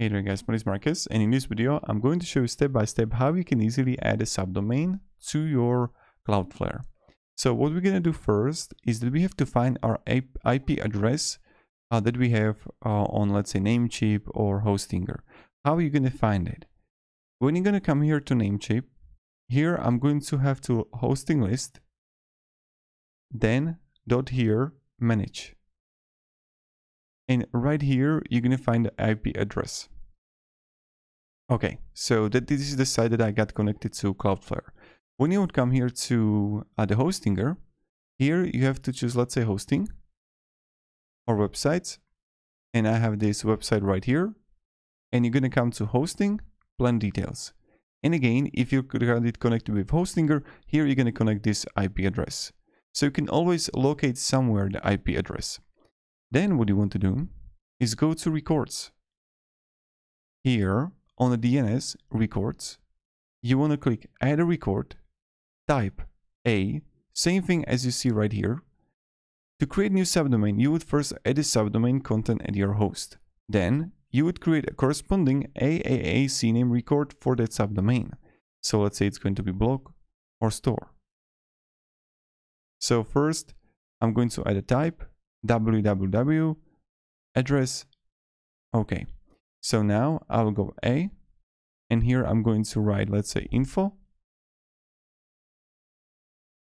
Hey there guys, my name is Marcus and in this video I'm going to show you step by step how you can easily add a subdomain to your Cloudflare. So what we're going to do first is that we have to find our IP address uh, that we have uh, on let's say Namecheap or Hostinger. How are you going to find it? When you're going to come here to Namecheap, here I'm going to have to hosting list, then dot here manage and right here you're gonna find the IP address. Okay, so that this is the site that I got connected to Cloudflare. When you would come here to uh, the hostinger, here you have to choose, let's say, hosting or websites. And I have this website right here. And you're gonna come to hosting, plan details. And again, if you could have it connected with Hostinger, here you're gonna connect this IP address. So you can always locate somewhere the IP address. Then what you want to do is go to records. Here on the DNS records, you want to click add a record, type A, same thing as you see right here. To create new subdomain, you would first add a subdomain content at your host. Then you would create a corresponding AAA CNAME record for that subdomain. So let's say it's going to be blog or store. So first, I'm going to add a type www address. Okay. So now i'll go a and here i'm going to write let's say info.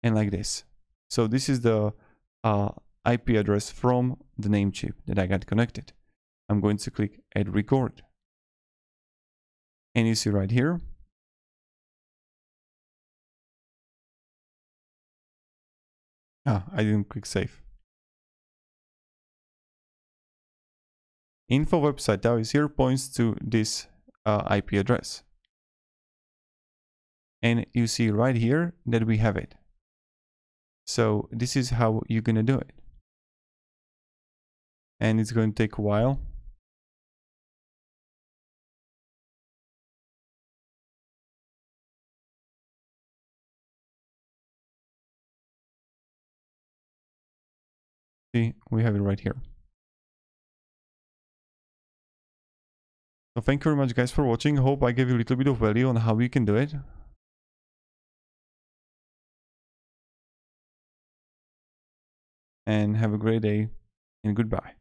And like this. So this is the uh, ip address from the Namecheap that i got connected. I'm going to click add record. And you see right here. Ah i didn't click save info website that is here points to this uh, IP address. And you see right here that we have it. So this is how you're going to do it. And it's going to take a while. See, we have it right here. So thank you very much guys for watching. Hope I gave you a little bit of value on how you can do it. And have a great day and goodbye.